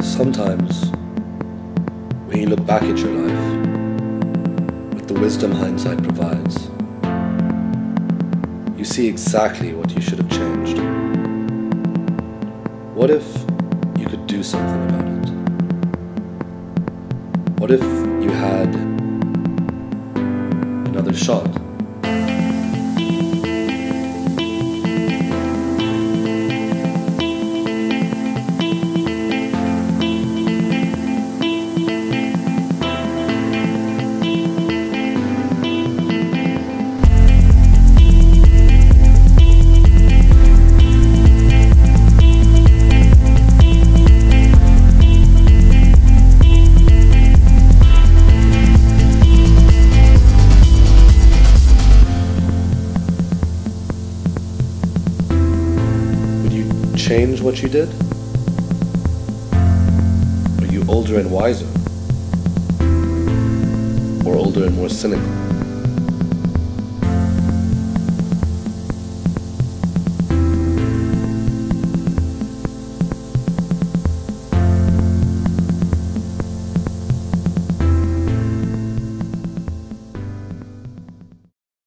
Sometimes, when you look back at your life, with the wisdom hindsight provides, you see exactly what you should have changed. What if you could do something about it? What if you had another shot? Change what you did? Are you older and wiser? Or older and more cynical?